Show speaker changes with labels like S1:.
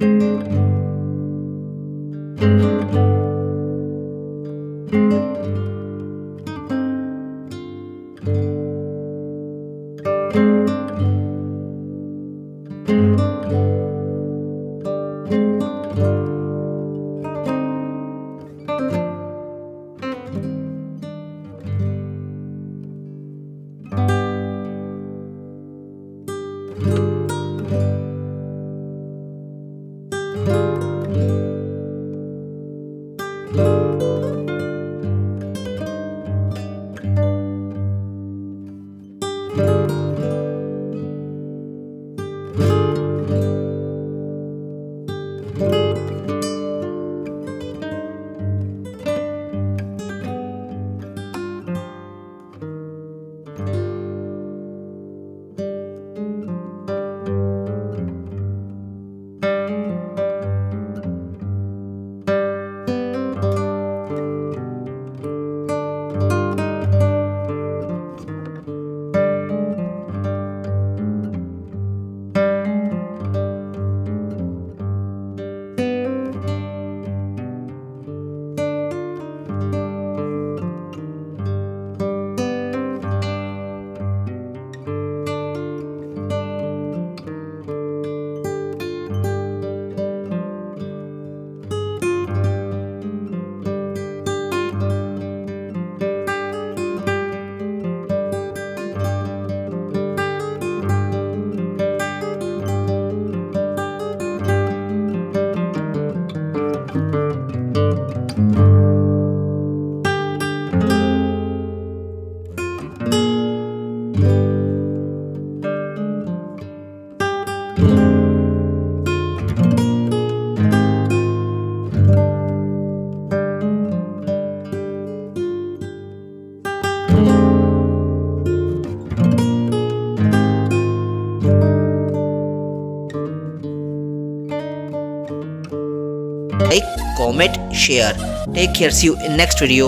S1: Música Bye. Like comment share. Take care. See you in next video